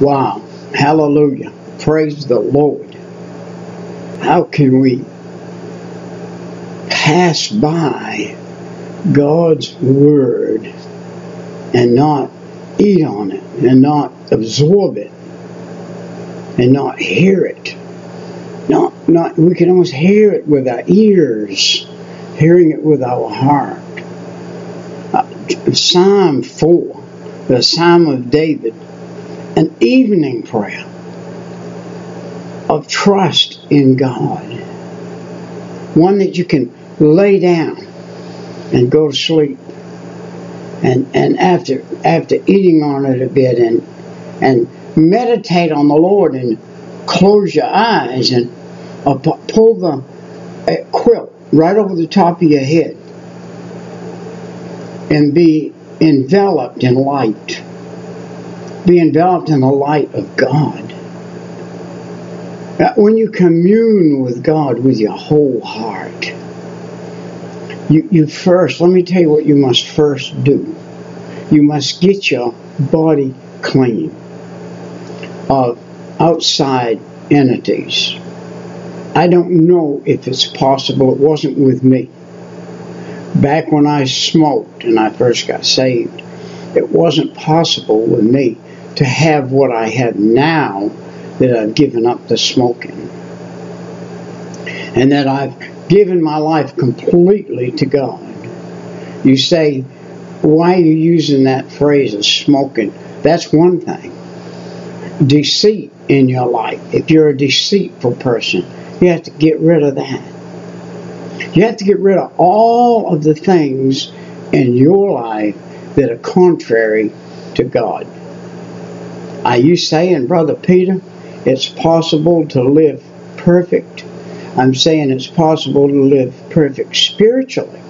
Wow. Hallelujah. Praise the Lord. How can we pass by God's Word and not eat on it and not absorb it and not hear it? Not, not, we can almost hear it with our ears, hearing it with our heart. Uh, Psalm 4, the Psalm of David, an evening prayer of trust in God. One that you can lay down and go to sleep. And, and after after eating on it a bit and and meditate on the Lord and close your eyes and uh, pull the uh, quilt right over the top of your head and be enveloped in light. Be enveloped in the light of God. When you commune with God with your whole heart, you, you first, let me tell you what you must first do. You must get your body clean of outside entities. I don't know if it's possible. It wasn't with me. Back when I smoked and I first got saved, it wasn't possible with me to have what I have now that I've given up the smoking. And that I've given my life completely to God. You say, why are you using that phrase of smoking? That's one thing. Deceit in your life. If you're a deceitful person, you have to get rid of that. You have to get rid of all of the things in your life that are contrary to God. Are you saying, Brother Peter, it's possible to live perfect? I'm saying it's possible to live perfect spiritually.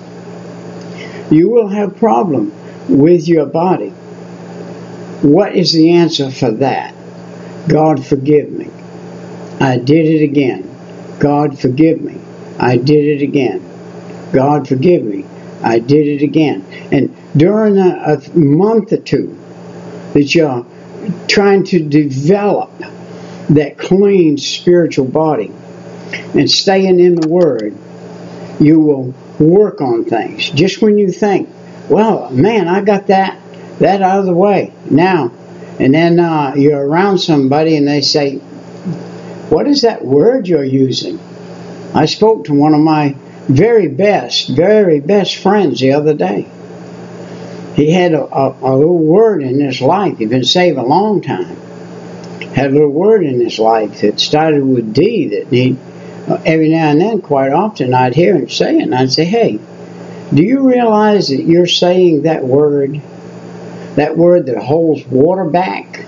You will have problem with your body. What is the answer for that? God forgive me. I did it again. God forgive me. I did it again. God forgive me. I did it again. And during a, a month or two that you're trying to develop that clean spiritual body and staying in the Word, you will work on things. Just when you think, well, man, I got that that out of the way now, and then uh, you're around somebody and they say, "What is that word you're using?" I spoke to one of my very best, very best friends the other day. He had a, a, a little word in his life. He'd been saved a long time. Had a little word in his life that started with D that he, uh, every now and then, quite often, I'd hear him say it, and I'd say, hey, do you realize that you're saying that word, that word that holds water back,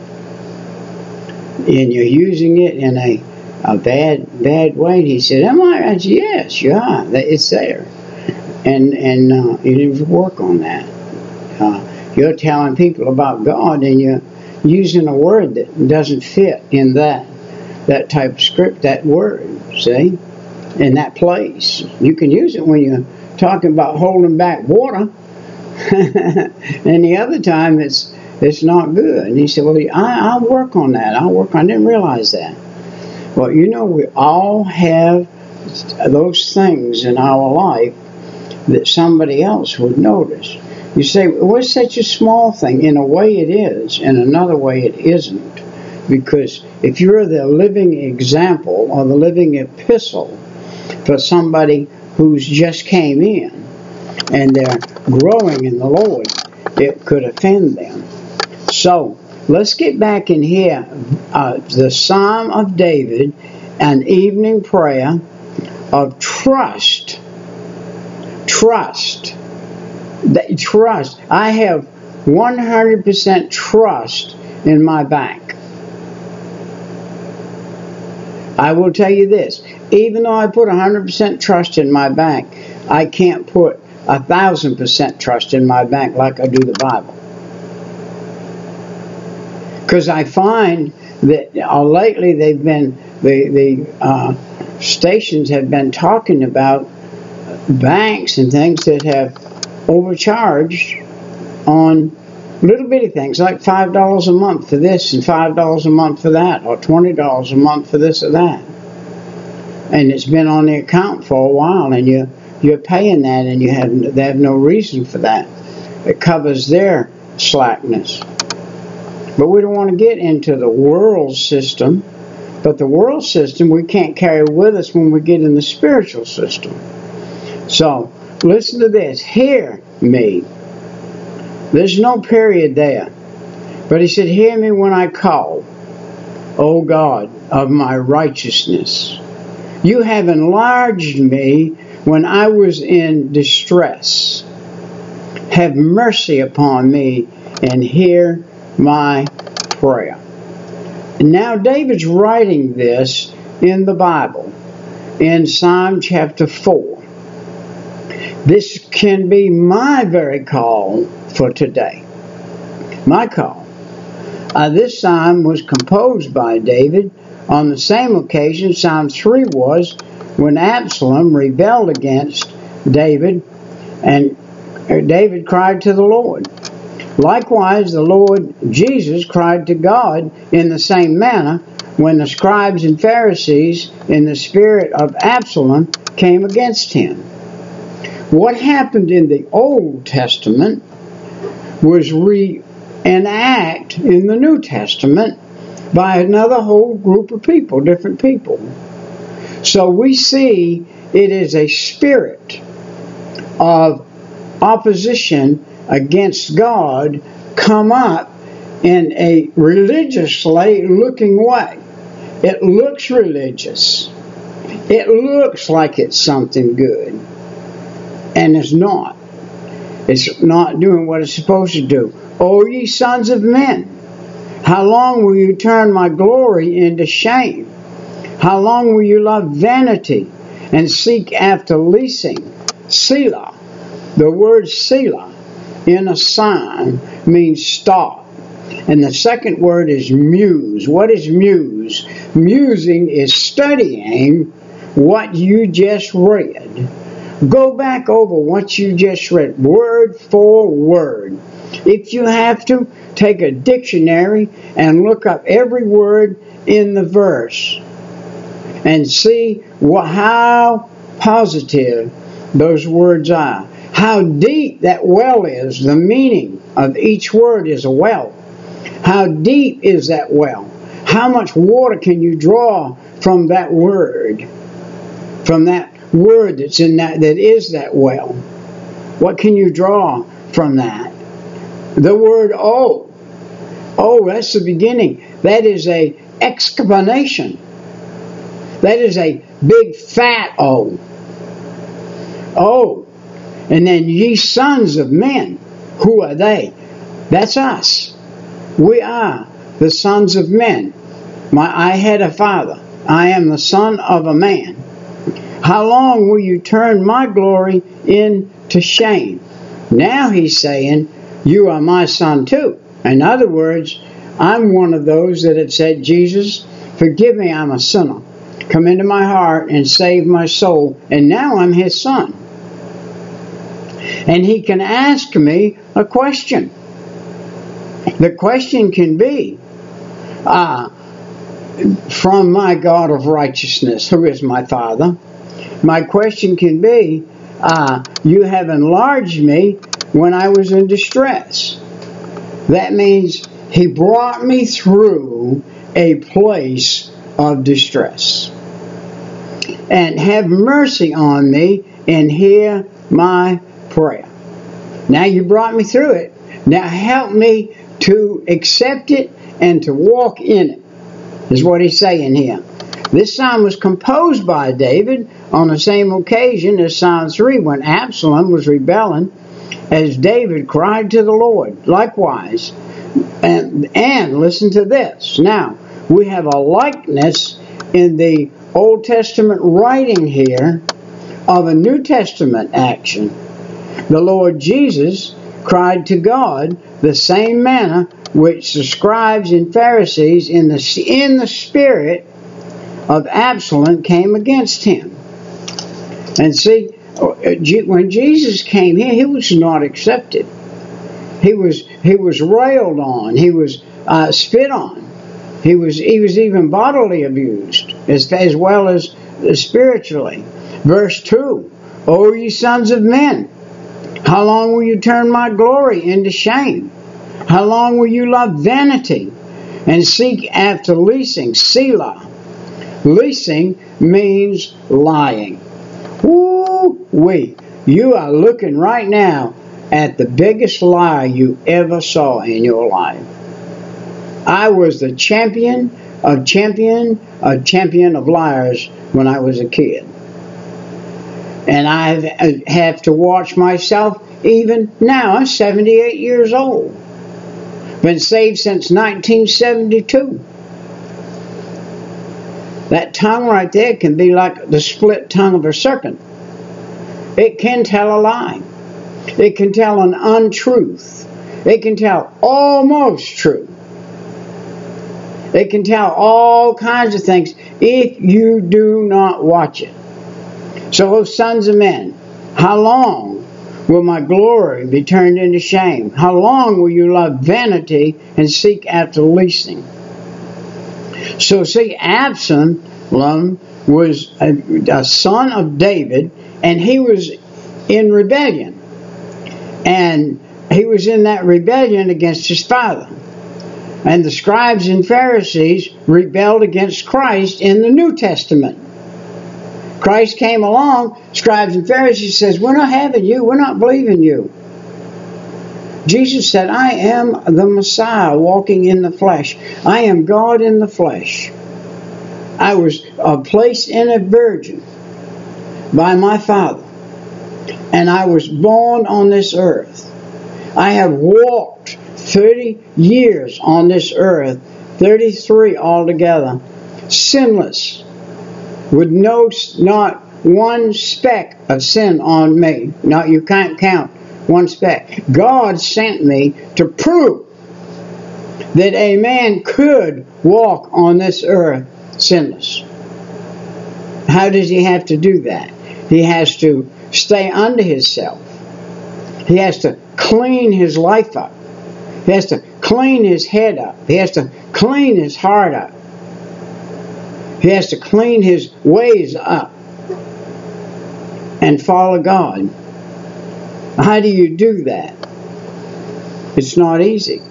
and you're using it in a, a bad bad way? And he said, am I? I said, yes, yeah, it's there. And, and uh, you need to work on that. Uh, you're telling people about God, and you're using a word that doesn't fit in that that type of script, that word, see, in that place. You can use it when you're talking about holding back water, and the other time it's it's not good. And he said, "Well, I, I'll work on that. I'll work. I didn't realize that." Well, you know, we all have those things in our life that somebody else would notice. You say, what's such a small thing? In a way it is, in another way it isn't. Because if you're the living example or the living epistle for somebody who's just came in and they're growing in the Lord, it could offend them. So let's get back in here. Uh, the Psalm of David, an evening prayer of trust. Trust that trust. I have 100% trust in my bank. I will tell you this even though I put 100% trust in my bank, I can't put a thousand percent trust in my bank like I do the Bible. Because I find that uh, lately they've been, the, the uh, stations have been talking about banks and things that have overcharged on Little bitty things like $5 a month for this and $5 a month for that, or $20 a month for this or that. And it's been on the account for a while, and you, you're paying that, and you have, they have no reason for that. It covers their slackness. But we don't want to get into the world system. But the world system we can't carry with us when we get in the spiritual system. So, listen to this. Hear me. There's no period there. But he said, Hear me when I call, O God of my righteousness. You have enlarged me when I was in distress. Have mercy upon me and hear my prayer. Now David's writing this in the Bible in Psalm chapter 4. This can be my very call for today. My call. Uh, this psalm was composed by David on the same occasion Psalm 3 was when Absalom rebelled against David and uh, David cried to the Lord. Likewise, the Lord Jesus cried to God in the same manner when the scribes and Pharisees, in the spirit of Absalom, came against him. What happened in the Old Testament was reenact in the New Testament by another whole group of people, different people. So we see it is a spirit of opposition against God come up in a religiously looking way. It looks religious. It looks like it's something good. And it's not. It's not doing what it's supposed to do. O ye sons of men, how long will you turn my glory into shame? How long will you love vanity and seek after leasing? Selah. The word Selah in a sign means stop. And the second word is muse. What is muse? Musing is studying what you just read. Go back over what you just read, word for word. If you have to, take a dictionary and look up every word in the verse and see how positive those words are how deep that well is. The meaning of each word is a well. How deep is that well? How much water can you draw from that word? From that word that's in that that is that well. What can you draw from that? The word oh. Oh, that's the beginning. That is a exclamation. That is a big fat oh. Oh, and then ye sons of men, who are they? That's us. We are the sons of men. My, I had a father. I am the son of a man. How long will you turn my glory into shame? Now he's saying, You are my son too. In other words, I'm one of those that had said, Jesus, forgive me, I'm a sinner. Come into my heart and save my soul. And now I'm his son and he can ask me a question. The question can be, uh, from my God of righteousness, who is my Father, my question can be, uh, you have enlarged me when I was in distress. That means he brought me through a place of distress. And have mercy on me and hear my prayer. Now you brought me through it. Now help me to accept it and to walk in it, is what he's saying here. This psalm was composed by David on the same occasion as Psalm 3 when Absalom was rebelling as David cried to the Lord. Likewise, and, and listen to this. Now, we have a likeness in the Old Testament writing here of a New Testament action the Lord Jesus cried to God the same manner which the scribes and Pharisees in the, in the spirit of Absalom came against him. And see, when Jesus came here, he was not accepted. He was he was railed on. He was uh, spit on. He was he was even bodily abused as, as well as spiritually. Verse two: O ye sons of men, how long will you turn my glory into shame? How long will you love vanity and seek after leasing? Selah. Leasing means lying. Woo wee. You are looking right now at the biggest lie you ever saw in your life. I was the champion of champion of champion of liars when I was a kid. And I have to watch myself even now. I'm 78 years old. Been saved since 1972. That tongue right there can be like the split tongue of a serpent. It can tell a lie. It can tell an untruth. It can tell almost true. It can tell all kinds of things if you do not watch it. So, sons of men, how long will my glory be turned into shame? How long will you love vanity and seek after leasing? So, see, Absalom was a, a son of David, and he was in rebellion. And he was in that rebellion against his father. And the scribes and Pharisees rebelled against Christ in the New Testament. Christ came along, scribes and Pharisees says, "We're not having you. We're not believing you." Jesus said, "I am the Messiah walking in the flesh. I am God in the flesh. I was uh, placed in a virgin by my Father, and I was born on this earth. I have walked 30 years on this earth, 33 altogether, sinless, with no not one speck of sin on me. Not you can't count one back. God sent me to prove that a man could walk on this earth sinless. How does he have to do that? He has to stay under himself. He has to clean his life up. He has to clean his head up. He has to clean his heart up. He has to clean his ways up and follow God. How do you do that? It's not easy.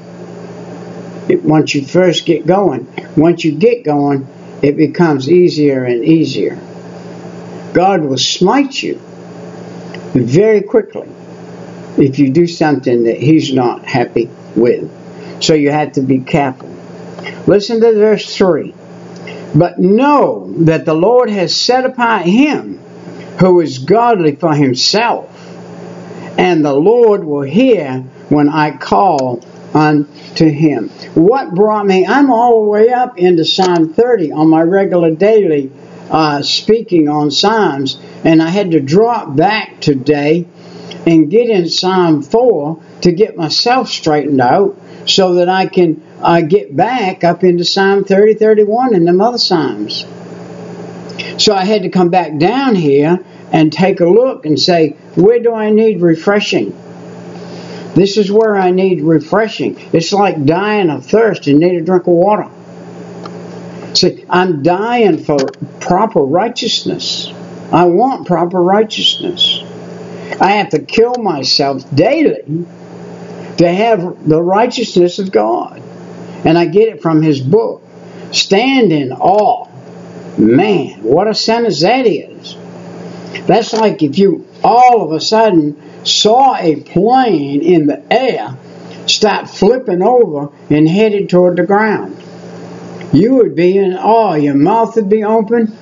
It, once you first get going, once you get going, it becomes easier and easier. God will smite you very quickly if you do something that He's not happy with. So you have to be careful. Listen to verse 3. But know that the Lord has set upon him who is godly for himself, and the Lord will hear when I call unto him. What brought me, I'm all the way up into Psalm 30 on my regular daily uh, speaking on Psalms, and I had to drop back today and get in Psalm 4 to get myself straightened out so that I can uh, get back up into Psalm 30, 31 and them other Psalms. So I had to come back down here and take a look and say, where do I need refreshing? This is where I need refreshing. It's like dying of thirst and need a drink of water. See, I'm dying for proper righteousness. I want proper righteousness. I have to kill myself daily to have the righteousness of God. And I get it from his book. Stand in awe. Man, what a sentence that is. That's like if you all of a sudden saw a plane in the air start flipping over and headed toward the ground. You would be in awe. Your mouth would be open.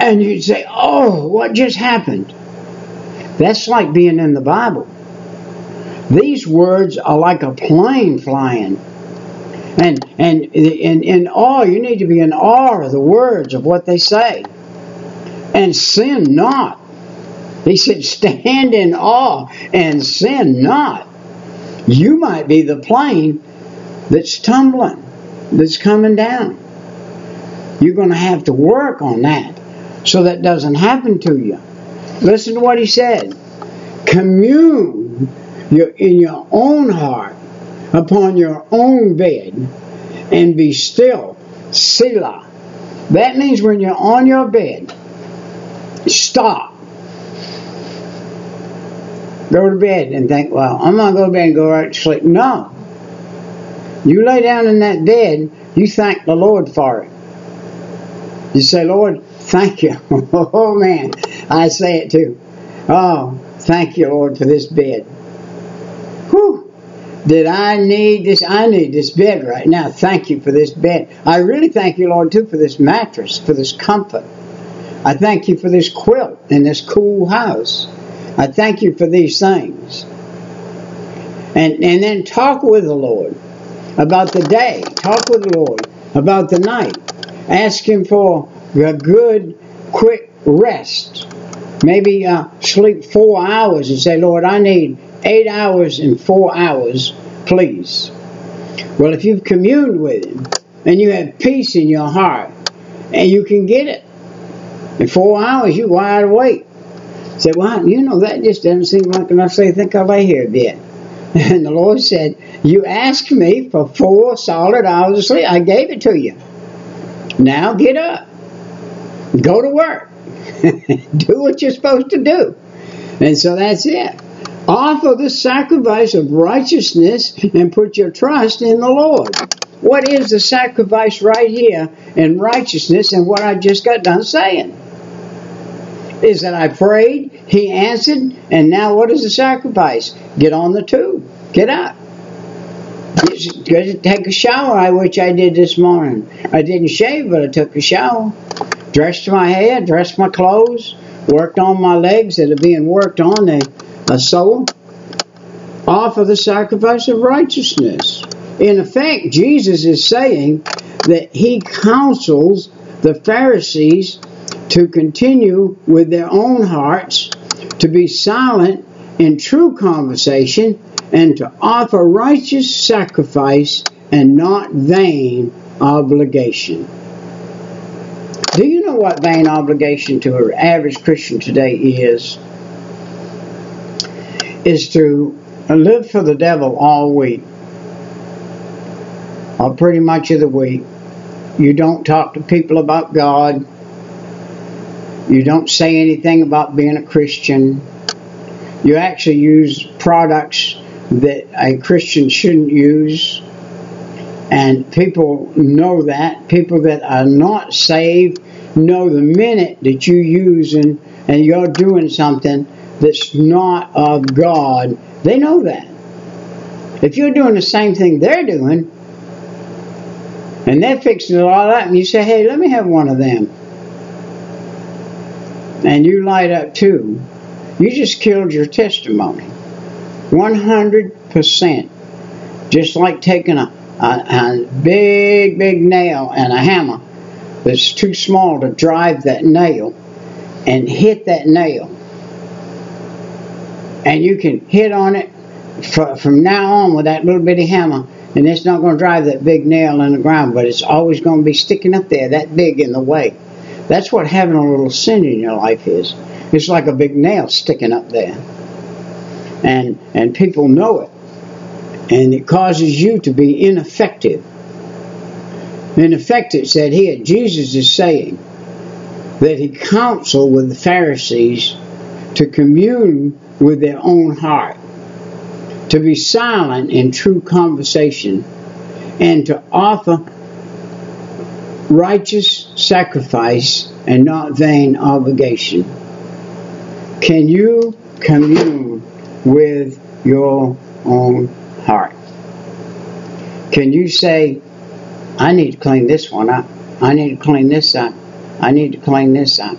And you'd say, Oh, what just happened? That's like being in the Bible. These words are like a plane flying. And and in, in awe, you need to be in awe of the words of what they say. And sin not. He said, stand in awe and sin not. You might be the plane that's tumbling, that's coming down. You're going to have to work on that so that doesn't happen to you. Listen to what he said commune in your own heart upon your own bed and be still. Selah. That means when you're on your bed, stop. Go to bed and think, well, I'm going to go to bed and go right to sleep. No. You lay down in that bed, you thank the Lord for it. You say, Lord, thank you. oh, man. I say it too. Oh, thank you, Lord, for this bed. Whew. Did I need this? I need this bed right now. Thank you for this bed. I really thank you, Lord, too, for this mattress, for this comfort. I thank you for this quilt and this cool house. I thank you for these things. And, and then talk with the Lord about the day. Talk with the Lord about the night. Ask Him for a good, quick rest. Maybe uh, sleep four hours and say, Lord, I need eight hours and four hours, please. Well, if you've communed with Him and you have peace in your heart and you can get it, in four hours you're wide awake. Say, well, you know, that just doesn't seem like enough. Say, think I'll lay here a bit. And the Lord said, You asked me for four solid hours of sleep. I gave it to you. Now get up. Go to work. do what you're supposed to do. And so that's it. Offer the sacrifice of righteousness and put your trust in the Lord. What is the sacrifice right here in righteousness and what I just got done saying? Is that I prayed, He answered, and now what is the sacrifice? Get on the tube. Get up. Take a shower, which I did this morning. I didn't shave, but I took a shower. Dressed my hair, dressed my clothes, worked on my legs that are being worked on. A soul, offer the sacrifice of righteousness. In effect, Jesus is saying that he counsels the Pharisees to continue with their own hearts, to be silent in true conversation, and to offer righteous sacrifice and not vain obligation. Do you know what vain obligation to an average Christian today is? is to live for the devil all week, or pretty much of the week. You don't talk to people about God. You don't say anything about being a Christian. You actually use products that a Christian shouldn't use. And people know that. People that are not saved know the minute that you use and, and you're doing something that's not of God, they know that. If you're doing the same thing they're doing, and they're fixing it all up, and you say, hey, let me have one of them, and you light up too, you just killed your testimony. 100%. Just like taking a, a, a big, big nail and a hammer that's too small to drive that nail and hit that nail and you can hit on it from now on with that little bitty hammer and it's not going to drive that big nail in the ground but it's always going to be sticking up there that big in the way that's what having a little sin in your life is. It's like a big nail sticking up there. And and people know it. And it causes you to be ineffective. In effect it said here jesus is saying that he counseled with the pharisees to commune with their own heart, to be silent in true conversation, and to offer righteous sacrifice and not vain obligation. Can you commune with your own heart? Can you say, I need to clean this one up. I need to clean this up. I need to clean this up.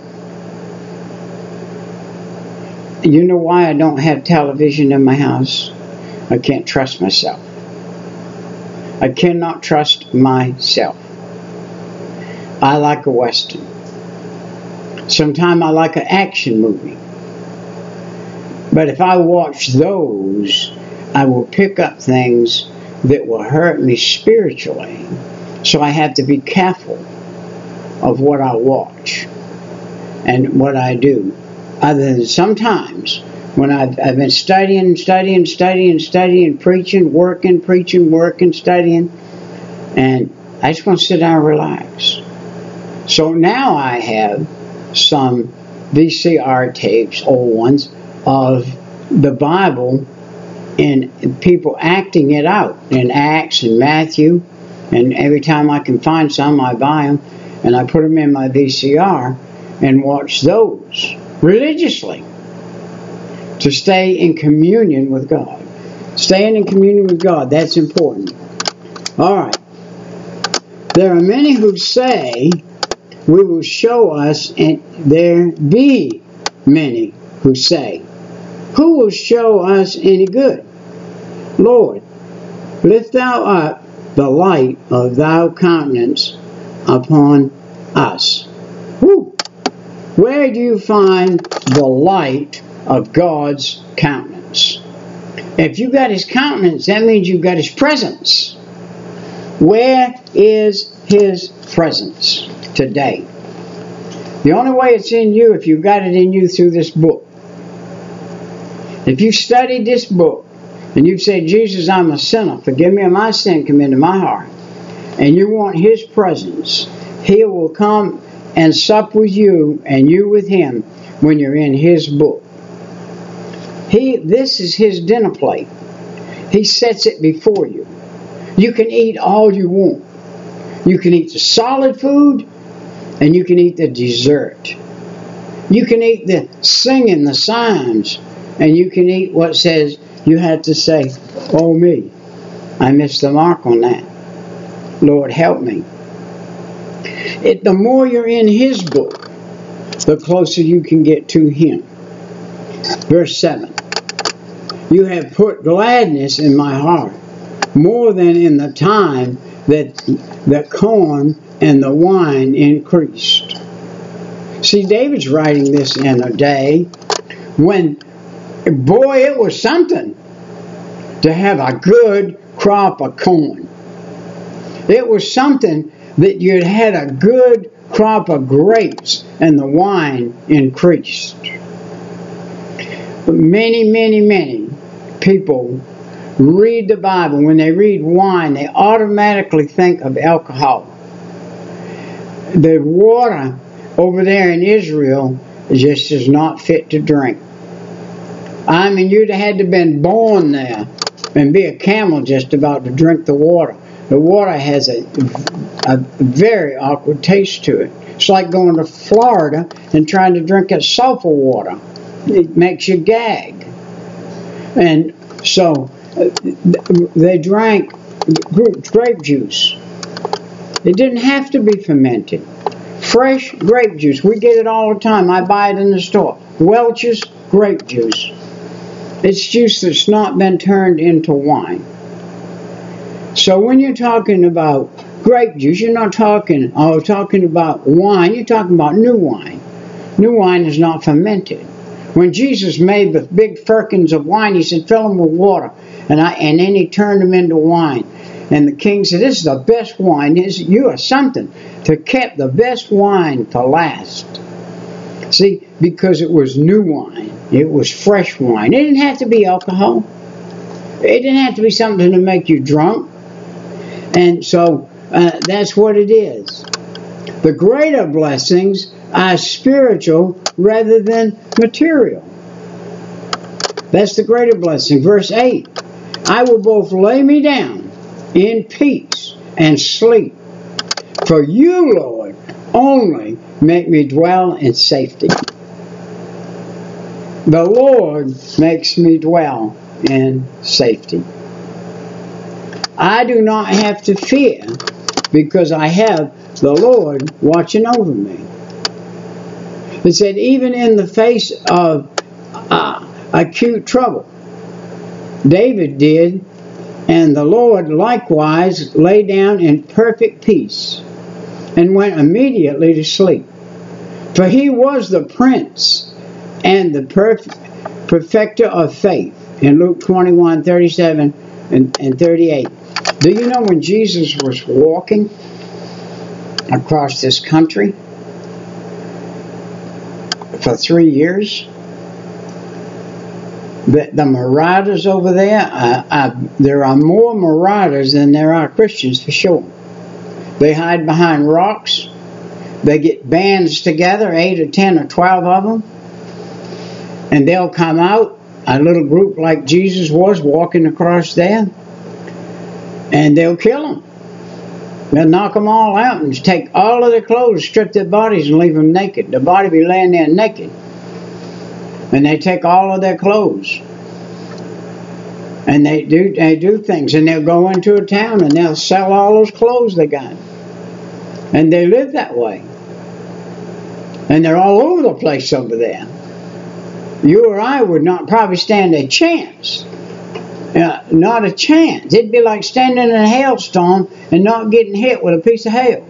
You know why I don't have television in my house? I can't trust myself. I cannot trust myself. I like a Western. Sometimes I like an action movie. But if I watch those, I will pick up things that will hurt me spiritually. So I have to be careful of what I watch and what I do other than sometimes when I've, I've been studying, studying, studying, studying, preaching, working, preaching, working, studying, and I just want to sit down and relax. So now I have some VCR tapes, old ones, of the Bible and people acting it out in Acts and Matthew. And every time I can find some, I buy them and I put them in my VCR and watch those religiously to stay in communion with God. Staying in communion with God, that's important. All right. There are many who say, We will show us, and there be many who say, Who will show us any good? Lord, lift thou up the light of thy countenance upon us. Whew. Where do you find the light of God's countenance? If you've got his countenance, that means you've got his presence. Where is his presence today? The only way it's in you if you've got it in you through this book. If you studied this book and you've said, Jesus, I'm a sinner, forgive me of my sin, come into my heart, and you want his presence, he will come and sup with you and you with him when you're in his book. He this is his dinner plate. He sets it before you. You can eat all you want. You can eat the solid food and you can eat the dessert. You can eat the singing, the psalms, and you can eat what says you have to say, Oh me, I missed the mark on that. Lord help me. It, the more you're in his book, the closer you can get to him. Verse 7 You have put gladness in my heart more than in the time that the corn and the wine increased. See, David's writing this in a day when, boy, it was something to have a good crop of corn. It was something that you'd had a good crop of grapes and the wine increased. But Many, many, many people read the Bible. When they read wine, they automatically think of alcohol. The water over there in Israel just is not fit to drink. I mean, you'd have had to have been born there and be a camel just about to drink the water. The water has a, a very awkward taste to it. It's like going to Florida and trying to drink a sulfur water. It makes you gag. And so uh, they drank grape juice. It didn't have to be fermented. Fresh grape juice. We get it all the time. I buy it in the store. Welch's grape juice. It's juice that's not been turned into wine. So when you're talking about grape juice, you're not talking, oh, talking about wine, you're talking about new wine. New wine is not fermented. When Jesus made the big firkins of wine, he said, fill them with water. And, I, and then he turned them into wine. And the king said, This is the best wine. This, you are something to keep the best wine to last. See, because it was new wine, it was fresh wine. It didn't have to be alcohol, it didn't have to be something to make you drunk. And so uh, that's what it is. The greater blessings are spiritual rather than material. That's the greater blessing. Verse 8 I will both lay me down in peace and sleep. For you, Lord, only make me dwell in safety. The Lord makes me dwell in safety. I do not have to fear because I have the Lord watching over me. It said, even in the face of uh, acute trouble, David did, and the Lord likewise lay down in perfect peace and went immediately to sleep. For he was the prince and the perf- perfecter of faith in Luke 21 37 and, and 38. Do you know when Jesus was walking across this country for three years? The, the marauders over there, uh, uh, there are more marauders than there are Christians for sure. They hide behind rocks. They get bands together, eight or ten or twelve of them, and they'll come out, a little group like Jesus was walking across there, and they'll kill them. They'll knock them all out and take all of their clothes, strip their bodies, and leave them naked. The body be laying there naked and they take all of their clothes. And they do they do things. And they'll go into a town and they'll sell all those clothes they got. And they live that way. And they're all over the place over there. You or i would not probably stand a chance. Uh, not a chance. It'd be like standing in a hailstorm and not getting hit with a piece of hail.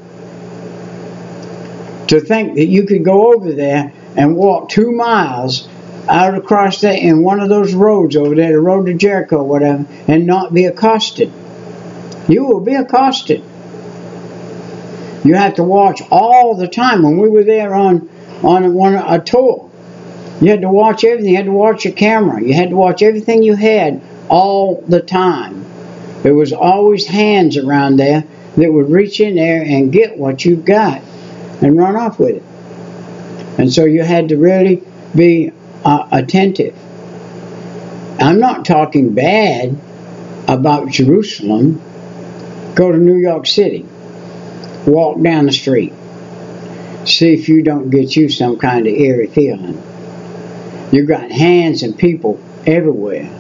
To think that you could go over there and walk two miles out across there in one of those roads over there, the road to Jericho, whatever, and not be accosted. You will be accosted. You have to watch all the time. When we were there on on one a tour, you had to watch everything. You had to watch your camera. You had to watch everything you had all the time. There was always hands around there that would reach in there and get what you've got and run off with it. And so you had to really be uh, attentive. I'm not talking bad about Jerusalem. Go to New York City. Walk down the street. See if you don't get you some kind of eerie feeling. You got hands and people everywhere.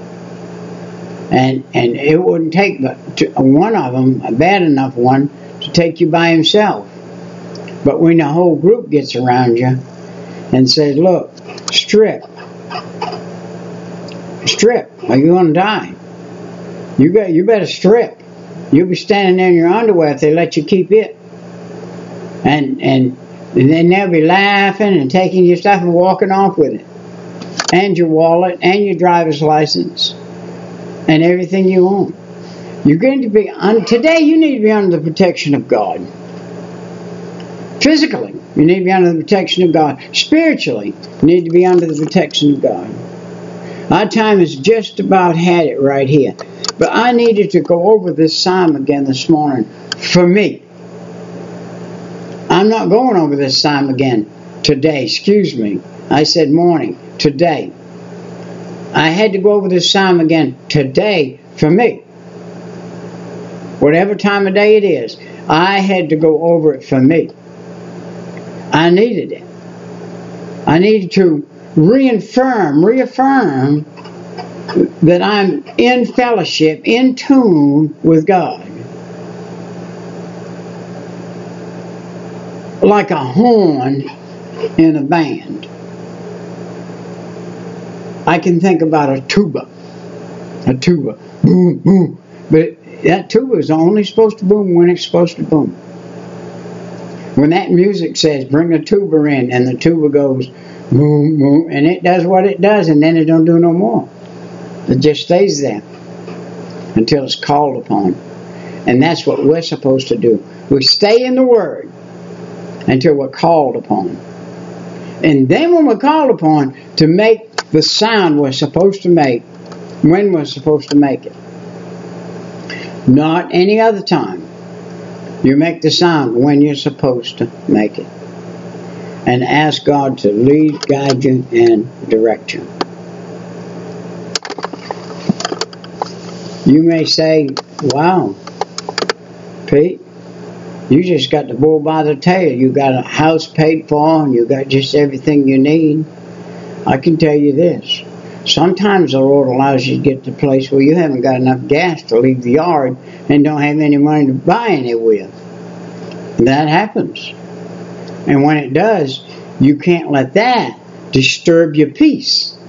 And and it wouldn't take but one of them, a bad enough one, to take you by himself. But when the whole group gets around you and says, look, strip, strip or you're going to die. You got you better strip. You'll be standing there in your underwear if they let you keep it. And and and then they'll be laughing and taking your stuff and walking off with it. And your wallet and your driver's license and everything you own. You're going to be on today you need to be under the protection of God. Physically, you need to be under the protection of God. Spiritually, you need to be under the protection of God. Our time has just about had it right here. But I needed to go over this psalm again this morning for me. I'm not going over this psalm again today. Excuse me. I said morning. Today. I had to go over this psalm again today for me. Whatever time of day it is, I had to go over it for me. I needed it. I needed to reaffirm, reaffirm that I'm in fellowship, in tune with God. Like a horn in a band. I can think about a tuba. A tuba. Boom, boom. But that tuba is only supposed to boom when it's supposed to boom. When that music says, bring a tuba in, and the tuba goes, boom, boom, and it does what it does, and then it don't do no more. It just stays there until it's called upon. And that's what we're supposed to do. We stay in the Word until we're called upon. And then when we're called upon to make the sound we're supposed to make, when we're supposed to make it. Not any other time. You make the sound when you're supposed to make it and ask God to lead, guide you, and direct you. You may say, Wow, Pete, you just got the bull by the tail. You got a house paid for, and you got just everything you need. I can tell you this. Sometimes the Lord allows you to get to a place where you haven't got enough gas to leave the yard and don't have any money to buy any with. That happens. And when it does, you can't let that disturb your peace.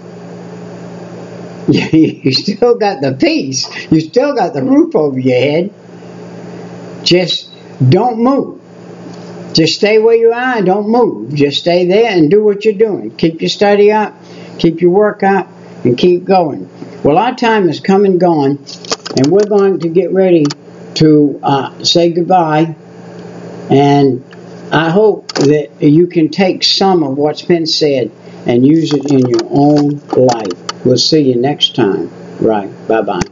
You still got the peace. You still got the roof over your head. Just don't move. Just stay where you are and don't move. Just stay there and do what you're doing. Keep your study up, keep your work up, and keep going. Well, our time has come and gone, and we're going to get ready to uh, say goodbye. And I hope that you can take some of what's been said and use it in your own life. We'll see you next time. Right. Bye bye.